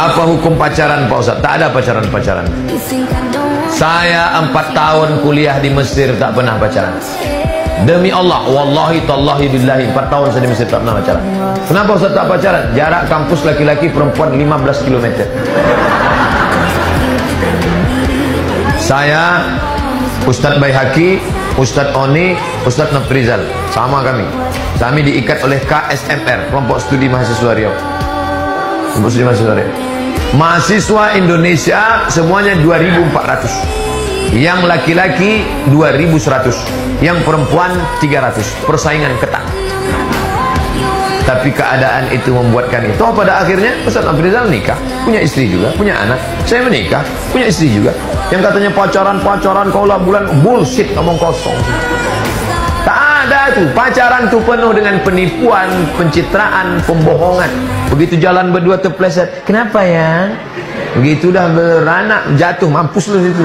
Apa hukum pacaran Pak Ustaz? Tak ada pacaran-pacaran. Saya empat tahun kuliah di Mesir tak pernah pacaran. Demi Allah, wallahi tallahi billahi empat tahun saya di Mesir tak pernah pacaran. Kenapa Ustaz tak pacaran? Jarak kampus laki-laki perempuan 15 km. Saya Ustadz Baihaki, Ustadz Oni, Ustadz Nafrizal sama kami. Kami diikat oleh KSMR, kelompok studi mahasiswa Riau. Kelompok studi mahasiswa Riau. Mahasiswa Indonesia semuanya 2400. Yang laki-laki 2100, yang perempuan 300. Persaingan ketat. Tapi keadaan itu membuatkan itu. Oh, pada akhirnya Ustaz Abrizal nikah, punya istri juga, punya anak. Saya menikah, punya istri juga. Yang katanya pacaran-pacaran kaulah bulan bullshit ngomong kosong. Ada tuh. Pacaran tuh penuh dengan penipuan, pencitraan, pembohongan. Begitu jalan berdua terpleset. Kenapa ya? Begitu dah beranak jatuh mampus lu itu.